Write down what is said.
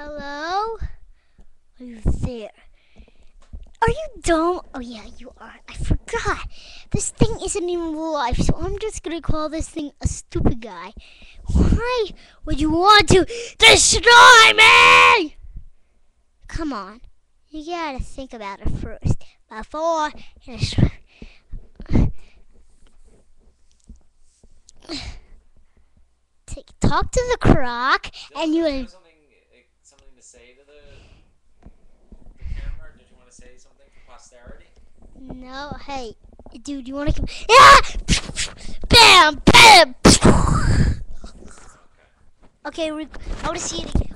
Hello? Are you there? Are you dumb? Oh yeah, you are. I forgot. This thing isn't even live, so I'm just gonna call this thing a stupid guy. Why would you want to destroy me? Come on. You gotta think about it first before. Take, talk to the croc, and you will have something, eh, something to say to the, the camera? Did you want to say something for posterity? No, hey, dude, you want to come? Yeah! Bam! Bam! Okay, we, I want to see it again.